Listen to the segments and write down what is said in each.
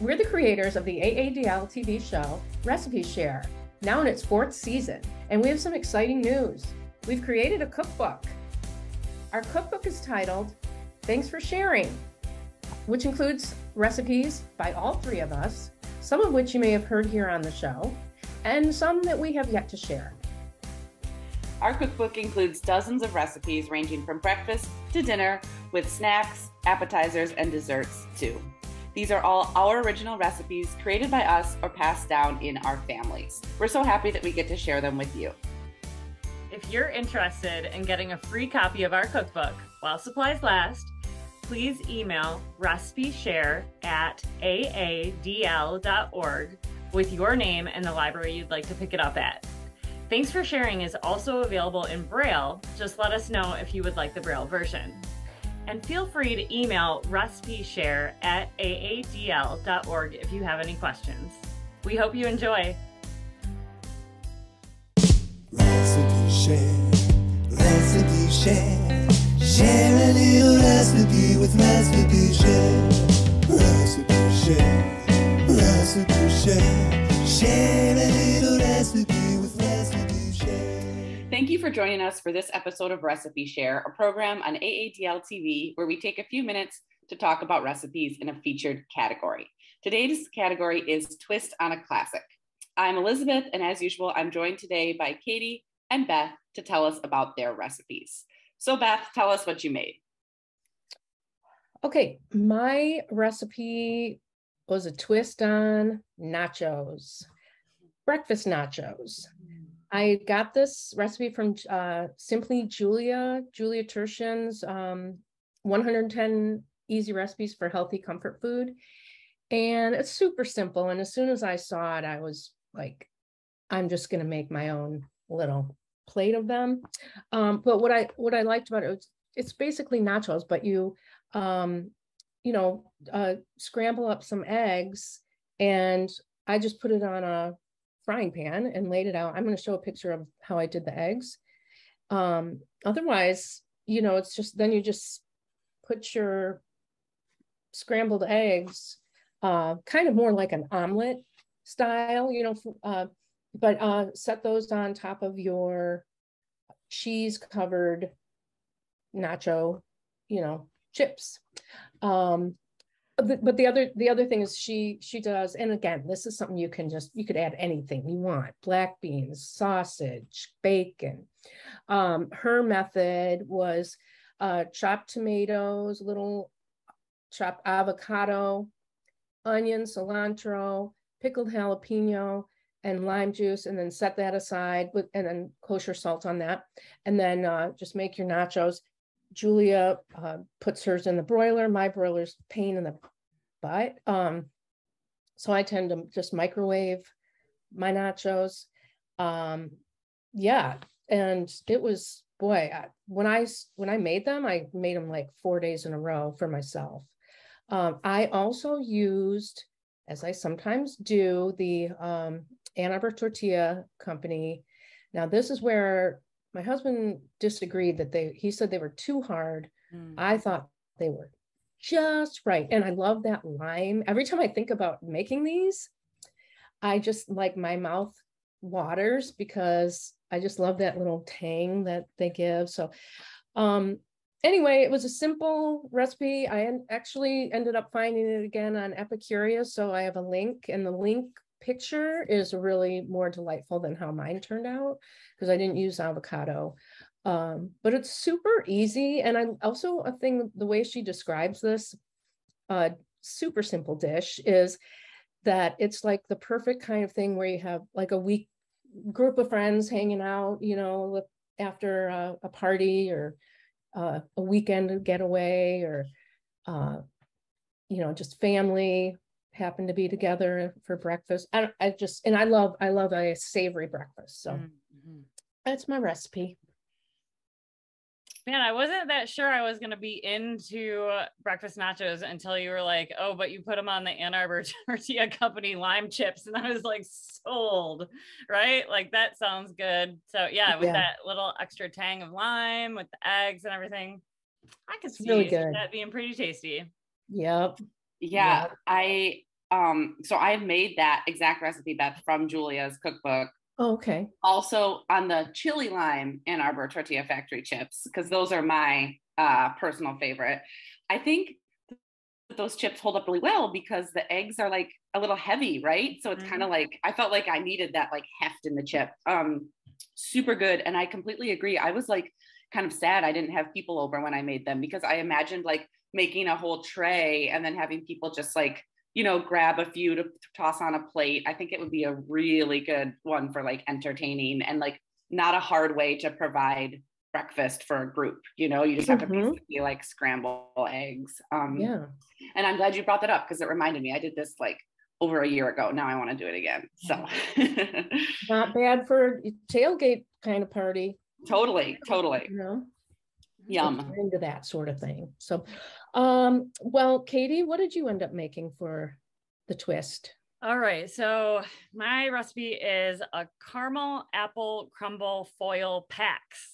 We're the creators of the AADL TV show Recipe Share, now in its fourth season, and we have some exciting news. We've created a cookbook. Our cookbook is titled Thanks for Sharing, which includes recipes by all three of us, some of which you may have heard here on the show, and some that we have yet to share. Our cookbook includes dozens of recipes ranging from breakfast to dinner, with snacks, appetizers, and desserts too. These are all our original recipes created by us or passed down in our families. We're so happy that we get to share them with you. If you're interested in getting a free copy of our cookbook while supplies last, please email recipeshare at aadl.org with your name and the library you'd like to pick it up at. Thanks for Sharing is also available in Braille. Just let us know if you would like the Braille version. And feel free to email recipeshare at aadl.org if you have any questions. We hope you enjoy. Recipe share, recipe share, share a little recipe with recipe share. Recipe share, recipe share, share a little recipe. Thank you for joining us for this episode of Recipe Share, a program on AADL TV where we take a few minutes to talk about recipes in a featured category. Today's category is Twist on a Classic. I'm Elizabeth, and as usual, I'm joined today by Katie and Beth to tell us about their recipes. So, Beth, tell us what you made. Okay, my recipe was a twist on nachos, breakfast nachos. I got this recipe from uh, Simply Julia, Julia Turshen's um, 110 easy recipes for healthy comfort food. And it's super simple. And as soon as I saw it, I was like, I'm just going to make my own little plate of them. Um, but what I what I liked about it, was it's basically nachos, but you um, you know uh, scramble up some eggs, and I just put it on a frying pan and laid it out. I'm going to show a picture of how I did the eggs. Um, otherwise, you know, it's just then you just put your scrambled eggs, uh, kind of more like an omelet style, you know, uh, but uh, set those on top of your cheese covered nacho, you know, chips. Um, but, the other the other thing is she she does and again this is something you can just you could add anything you want black beans sausage bacon. Um, her method was uh, chopped tomatoes little chopped avocado onion cilantro pickled jalapeno and lime juice and then set that aside with and then kosher salt on that. And then uh, just make your nachos Julia uh, puts hers in the broiler. My broiler's pain in the butt. Um, so I tend to just microwave my nachos. Um, yeah, and it was boy I, when I when I made them, I made them like four days in a row for myself. Um, I also used, as I sometimes do, the um, Ann Arbor Tortilla Company. Now this is where my husband disagreed that they he said they were too hard. Mm. i thought they were just right. And i love that lime every time i think about making these i just like my mouth waters because i just love that little tang that they give. So um anyway it was a simple recipe. I actually ended up finding it again on epicurious. So i have a link and the link picture is really more delightful than how mine turned out because I didn't use avocado. Um, but it's super easy. And I also a thing, the way she describes this uh, super simple dish is that it's like the perfect kind of thing where you have like a week group of friends hanging out, you know, after a, a party or uh, a weekend getaway or, uh, you know, just family happen to be together for breakfast. I, I just and I love I love a savory breakfast. So mm-hmm. that's my recipe. Man, I wasn't that sure I was going to be into breakfast nachos until you were like, "Oh, but you put them on the Ann Arbor Tortilla Company lime chips," and I was like, "Sold!" Right? Like that sounds good. So yeah, with yeah. that little extra tang of lime, with the eggs and everything, I could see really good. that being pretty tasty. Yep yeah, I Um, so I have made that exact recipe, Beth, from Julia's cookbook. Oh, okay. Also on the chili lime Ann Arbor Tortilla Factory chips, because those are my uh, personal favorite. I think those chips hold up really well because the eggs are like a little heavy, right? So it's Mhm. kind of like I felt like I needed that like heft in the chip. Um, super good, and I completely agree. I was like kind of sad I didn't have people over when I made them because I imagined like making a whole tray and then having people just like you know grab a few to toss on a plate. I think it would be a really good one for like entertaining and like not a hard way to provide breakfast for a group. You know, you just have to Mhm. basically like scramble eggs. Um, Yeah. and I'm glad you brought that up because it reminded me I did this like over a year ago. Now I want to do it again. So Not bad for a tailgate kind of party, totally, totally. you know? if Yum. Into that sort of thing. So, um, well, Katie, what did you end up making for the twist? All right. So my recipe is a caramel apple crumble foil packs.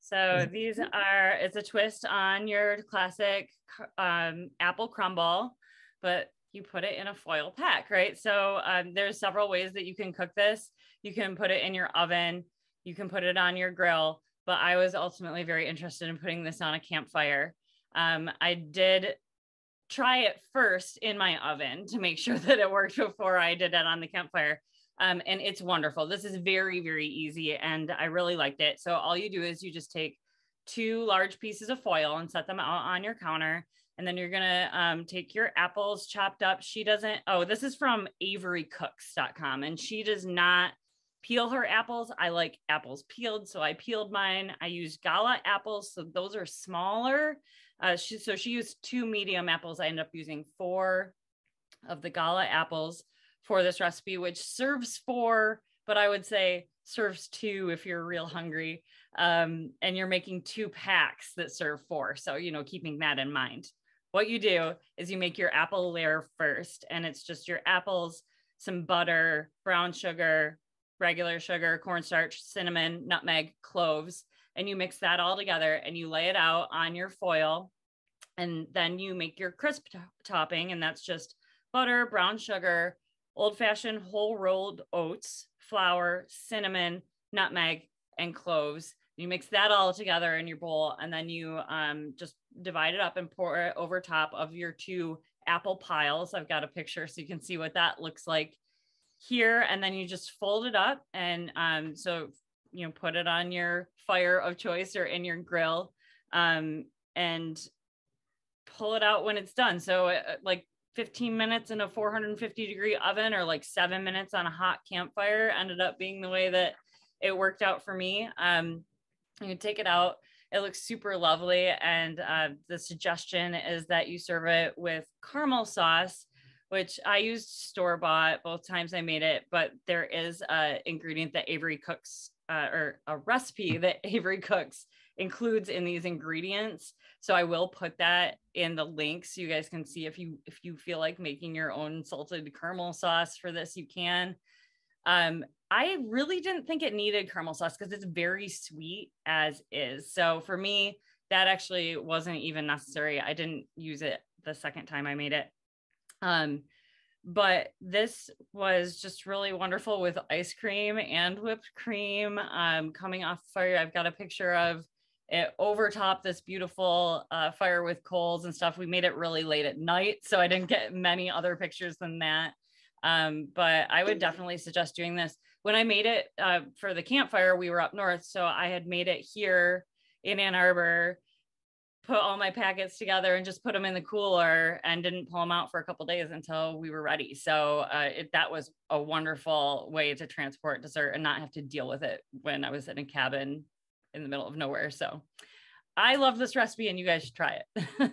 So these are, it's a twist on your classic um, apple crumble, but you put it in a foil pack, right? So um, there's several ways that you can cook this. You can put it in your oven, you can put it on your grill, but I was ultimately very interested in putting this on a campfire. Um, I did try it first in my oven to make sure that it worked before I did it on the campfire. Um, and it's wonderful. This is very, very easy and I really liked it. So all you do is you just take two large pieces of foil and set them out on your counter. And then you're gonna um, take your apples chopped up. She doesn't, oh, this is from averycooks.com and she does not peel her apples. I like apples peeled. So I peeled mine. I used gala apples. So those are smaller. Uh, she, so she used two medium apples. I ended up using four of the gala apples for this recipe, which serves four, but I would say serves two if you're real hungry. Um, and you're making two packs that serve four. So, you know, keeping that in mind. What you do is you make your apple layer first, and it's just your apples, some butter, brown sugar, regular sugar, cornstarch, cinnamon, nutmeg, cloves, and you mix that all together and you lay it out on your foil. And then you make your crisp to- topping, and that's just butter, brown sugar, old fashioned whole rolled oats, flour, cinnamon, nutmeg, and cloves. You mix that all together in your bowl, and then you um, just divide it up and pour it over top of your two apple piles. I've got a picture so you can see what that looks like here. And then you just fold it up. And um, so, you know, put it on your fire of choice or in your grill um, and pull it out when it's done. So, uh, like 15 minutes in a 450 degree oven or like seven minutes on a hot campfire ended up being the way that it worked out for me. Um, you take it out. It looks super lovely. And uh, the suggestion is that you serve it with caramel sauce, which I used store bought both times I made it, but there is a ingredient that Avery cooks uh, or a recipe that Avery cooks includes in these ingredients. So I will put that in the link so you guys can see if you if you feel like making your own salted caramel sauce for this, you can. Um, I really didn't think it needed caramel sauce because it's very sweet as is. So for me, that actually wasn't even necessary. I didn't use it the second time I made it. Um, but this was just really wonderful with ice cream and whipped cream um, coming off fire. I've got a picture of it over top this beautiful uh, fire with coals and stuff. We made it really late at night, so I didn't get many other pictures than that. Um, but I would definitely suggest doing this. When I made it uh, for the campfire, we were up north, so I had made it here in Ann Arbor, put all my packets together and just put them in the cooler and didn't pull them out for a couple days until we were ready. So uh, it, that was a wonderful way to transport dessert and not have to deal with it when I was in a cabin in the middle of nowhere. So I love this recipe and you guys should try it.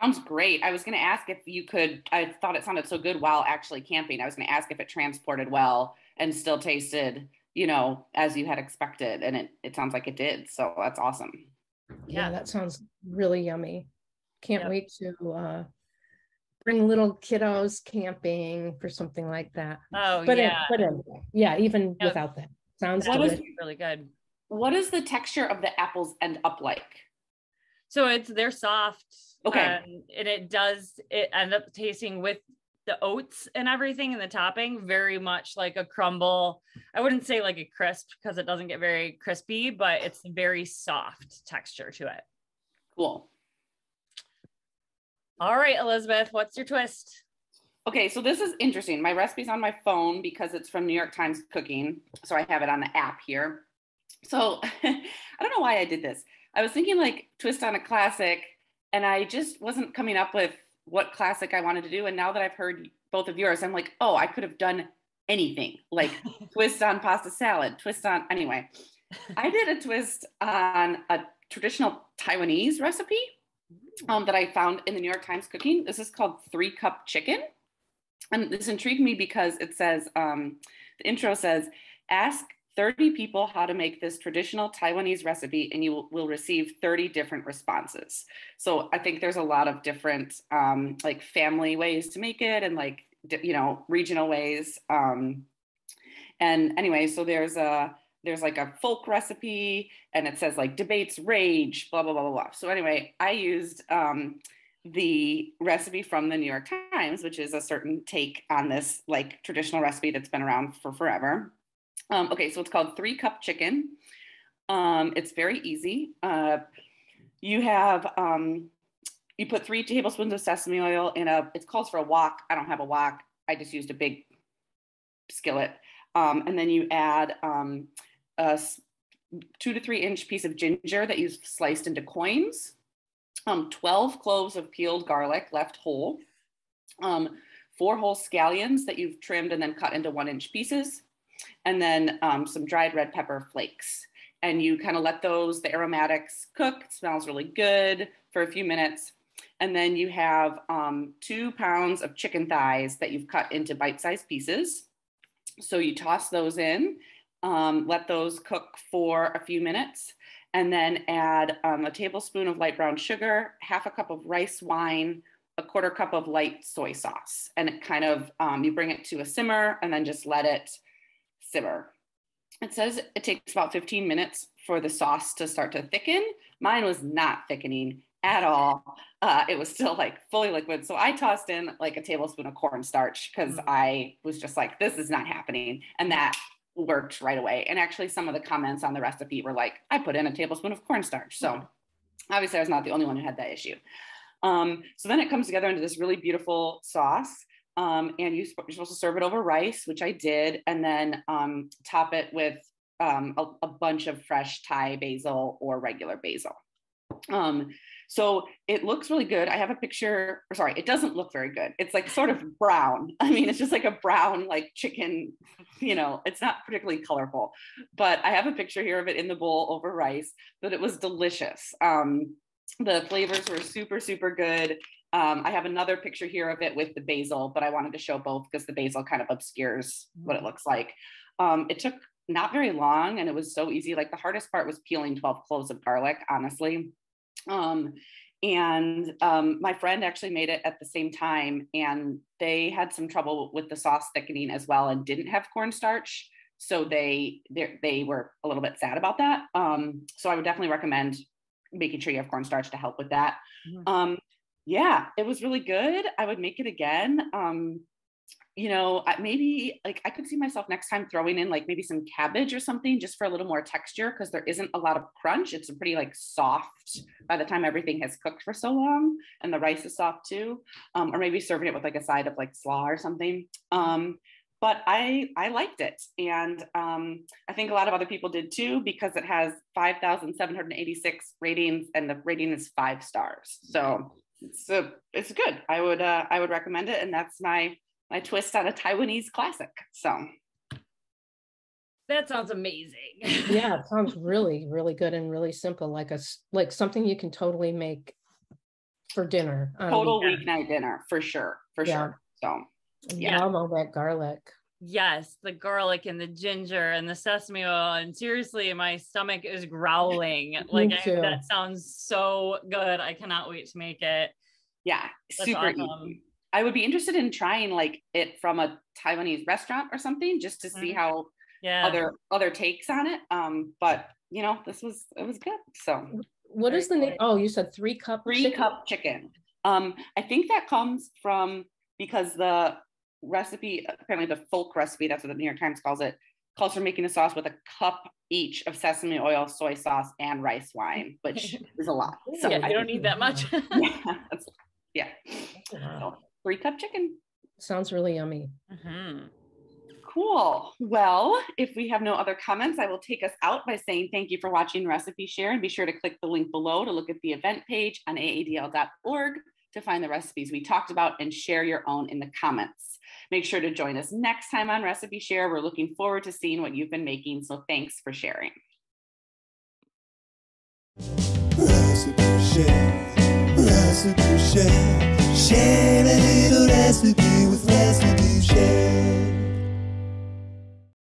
Sounds great. I was going to ask if you could, I thought it sounded so good while actually camping. I was going to ask if it transported well and still tasted, you know, as you had expected. And it, it sounds like it did. So that's awesome. Yeah, Yeah. that sounds really yummy. Can't Yep. wait to uh bring little kiddos camping for something like that. oh But, it- yeah, but anyway, yeah, even Yep. without that, sounds that was good. really good. What does the texture of the apples end up like? So it's they're soft. Okay. um, and it does it end up tasting with the oats and everything and the topping very much like a crumble. I wouldn't say like a crisp because it doesn't get very crispy, but it's very soft texture to it. Cool. All right, Elizabeth, what's your twist? Okay, so this is interesting. My recipe's on my phone because it's from New York Times Cooking. So I have it on the app here. So I don't know why I did this. I was thinking like twist on a classic, and I just wasn't coming up with what classic I wanted to do. And now that I've heard both of yours, I'm like, oh, I could have done anything like twist on pasta salad, twist on, anyway. I did a twist on a traditional Taiwanese recipe um, that I found in the New York Times Cooking. This is called Three Cup Chicken. And this intrigued me because it says, um, the intro says, ask 30 people how to make this traditional Taiwanese recipe and you will, receive 30 different responses. So I think there's a lot of different um, like family ways to make it and like, you know, regional ways. Um, and anyway, so there's a, there's like a folk recipe and it says like debates rage, blah, blah, blah, blah, blah. So anyway, I used um, the recipe from the New York Times, which is a certain take on this like traditional recipe that's been around for forever. Um, okay, so it's called three cup chicken. Um, it's very easy. Uh, you have um, you put three tablespoons of sesame oil in a. It calls for a wok. I don't have a wok. I just used a big skillet, um, and then you add um, a two to three inch piece of ginger that you've sliced into coins. Um, 12 cloves of peeled garlic left whole, four whole scallions that you've trimmed and then cut into one inch pieces, and then um, some dried red pepper flakes. And you kind of let those, the aromatics cook, it smells really good for a few minutes. And then you have um, two pounds of chicken thighs that you've cut into bite sized pieces. So you toss those in, um, let those cook for a few minutes, and then add um, a tablespoon of light brown sugar, half a cup of rice wine, a quarter cup of light soy sauce. And it kind of, um, you bring it to a simmer and then just let it simmer. It says it takes about 15 minutes for the sauce to start to thicken. Mine was not thickening at all. Uh, it was still like fully liquid. So I tossed in like a tablespoon of cornstarch because Mhm. I was just like, this is not happening. And that worked right away. And actually, some of the comments on the recipe were like, I put in a tablespoon of cornstarch. So obviously, I was not the only one who had that issue. Um, so then it comes together into this really beautiful sauce. Um, and you, you're supposed to serve it over rice, which I did, and then um, top it with um, a, a bunch of fresh Thai basil or regular basil. Um, so it looks really good. I have a picture, or sorry, it doesn't look very good. It's like sort of brown. I mean, it's just like a brown, like chicken, you know, it's not particularly colorful, but I have a picture here of it in the bowl over rice, but it was delicious. Um, the flavors were super, super good. Um, I have another picture here of it with the basil, but I wanted to show both because the basil kind of obscures what it looks like. Um, it took not very long and it was so easy. Like the hardest part was peeling 12 cloves of garlic, honestly. Um, and um, my friend actually made it at the same time, and they had some trouble with the sauce thickening as well, and didn't have cornstarch, so they they they were a little bit sad about that. Um, so I would definitely recommend making sure you have cornstarch to help with that. Mhm. Um, yeah, it was really good. I would make it again. Um, you know, maybe like I could see myself next time throwing in like maybe some cabbage or something just for a little more texture because there isn't a lot of crunch. It's pretty like soft by the time everything has cooked for so long, and the rice is soft too. Um, or maybe serving it with like a side of like slaw or something. Um, but I I liked it, and um, I think a lot of other people did too because it has five thousand seven hundred eighty-six ratings, and the rating is five stars. So it's a, it's good. I would uh, I would recommend it, and that's my my twist on a Taiwanese classic. So That sounds amazing. Yeah, it sounds really, really good and really simple, like a like something you can totally make for dinner. on a total weekend. weeknight dinner for sure, for Yeah. sure. So And yeah. love all that garlic. Yes, the garlic and the ginger and the sesame oil. And seriously, my stomach is growling. Like I, that sounds so good. I cannot wait to make it. yeah, That's super awesome. easy. I would be interested in trying like it from a Taiwanese restaurant or something just to see Mhm. how Yeah. other other takes on it. Um, but you know, this was it was good. So what is the name? Oh, you said three cup. Three chicken? cup chicken. Um, I think that comes from because the recipe, apparently the folk recipe, that's what the New York Times calls it, calls for making a sauce with a cup each of sesame oil, soy sauce, and rice wine, which is a lot. So yeah, I you don't need that much. yeah, that's- yeah. Wow. So, three cup chicken. Sounds really yummy. Mhm. Cool. Well, if we have no other comments, I will take us out by saying thank you for watching Recipe Share and be sure to click the link below to look at the event page on aadl.org to find the recipes we talked about and share your own in the comments. Make sure to join us next time on Recipe Share. We're looking forward to seeing what you've been making. So thanks for sharing. Recipe share, recipe share, share a little recipe with recipe share.